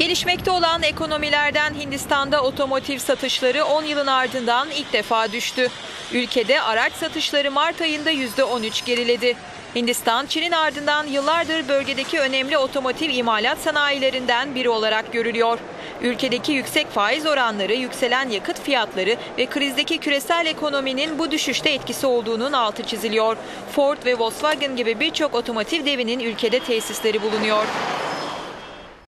Gelişmekte olan ekonomilerden Hindistan'da otomotiv satışları 10 yılın ardından ilk defa düştü. Ülkede araç satışları Mart ayında %13 geriledi. Hindistan, Çin'in ardından yıllardır bölgedeki önemli otomotiv imalat sanayilerinden biri olarak görülüyor. Ülkedeki yüksek faiz oranları, yükselen yakıt fiyatları ve krizdeki küresel ekonominin bu düşüşte etkisi olduğunun altı çiziliyor. Ford ve Volkswagen gibi birçok otomotiv devinin ülkede tesisleri bulunuyor.